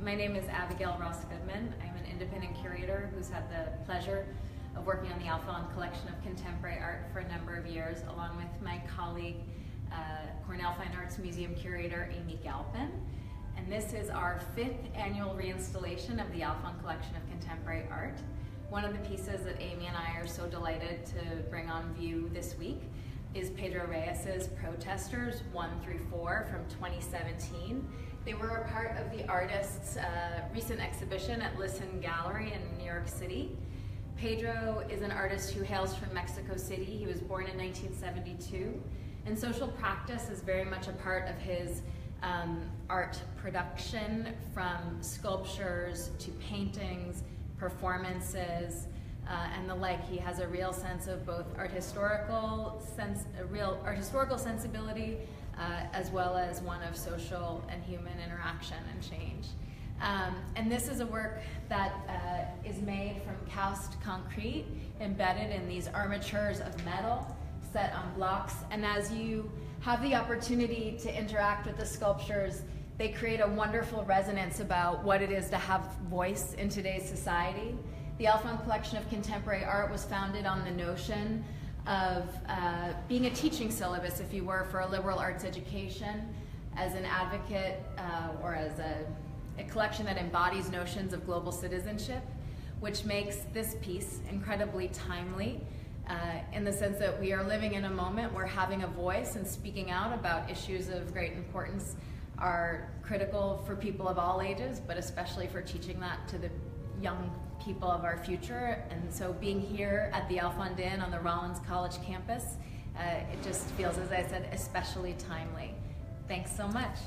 My name is Abigail Ross Goodman. I'm an independent curator who's had the pleasure of working on the Alfond collection of contemporary art for a number of years, along with my colleague, uh, Cornell Fine Arts Museum curator Amy Galpin. And this is our fifth annual reinstallation of the Alfond collection of contemporary art. One of the pieces that Amy and I are so delighted to bring on view this week is Pedro Reyes's Protesters 1 through 4 from 2017. They were a part of the artist's uh, recent exhibition at Lisson Gallery in New York City. Pedro is an artist who hails from Mexico City. He was born in 1972, and social practice is very much a part of his um, art production from sculptures to paintings, performances, uh, and the like. He has a real sense of both art historical sense, a real art historical sensibility, uh, as well as one of social and human interaction and change. Um, and this is a work that uh, is made from cast concrete embedded in these armatures of metal set on blocks. And as you have the opportunity to interact with the sculptures, they create a wonderful resonance about what it is to have voice in today's society. The Alfond Collection of Contemporary Art was founded on the notion of uh, being a teaching syllabus, if you were, for a liberal arts education as an advocate uh, or as a, a collection that embodies notions of global citizenship, which makes this piece incredibly timely uh, in the sense that we are living in a moment where having a voice and speaking out about issues of great importance are critical for people of all ages, but especially for teaching that to the young people of our future. And so being here at the Alfond Inn on the Rollins College campus, uh, it just feels, as I said, especially timely. Thanks so much.